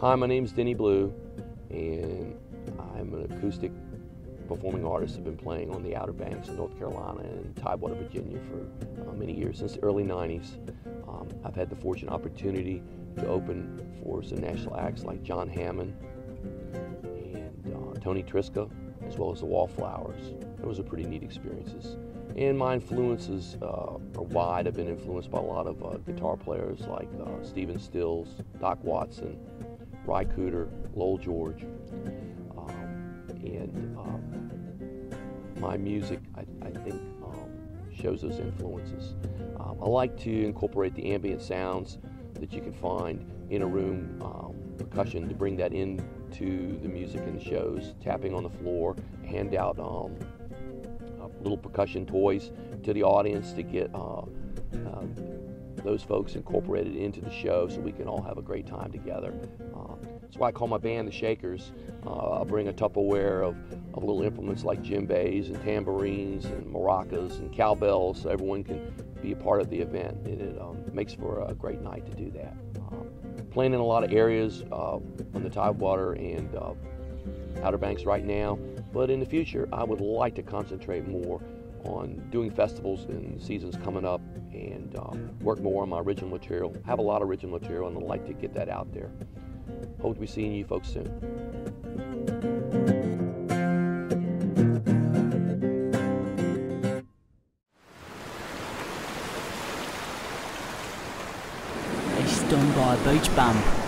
Hi, my name's Denny Blue, and I'm an acoustic performing artist. I've been playing on the Outer Banks of North Carolina and Tidewater, Virginia for uh, many years, since the early 90s. Um, I've had the fortunate opportunity to open for some national acts like John Hammond and uh, Tony Trischka, as well as the Wallflowers. Those are pretty neat experiences. And my influences uh, are wide. I've been influenced by a lot of uh, guitar players like uh, Stephen Stills, Doc Watson, Ry Cooder, Lowell George. Um, and um, my music, I, I think, um, shows those influences. Um, I like to incorporate the ambient sounds that you can find in a room, um, percussion, to bring that into the music and the shows, tapping on the floor, hand out uh, little percussion toys to the audience to get uh, uh, those folks incorporated into the show so we can all have a great time together. Uh, that's why I call my band the Shakers. Uh, I bring a Tupperware of, of little implements like djembes and tambourines and maracas and cowbells so everyone can be a part of the event. And it um, makes for a great night to do that. Um, playing in a lot of areas uh, on the Tidewater and uh, Outer Banks right now, but in the future, I would like to concentrate more on doing festivals and seasons coming up and um, work more on my original material. I have a lot of original material and I'd like to get that out there. Hope to be seeing you folks soon. Done by Beach Band.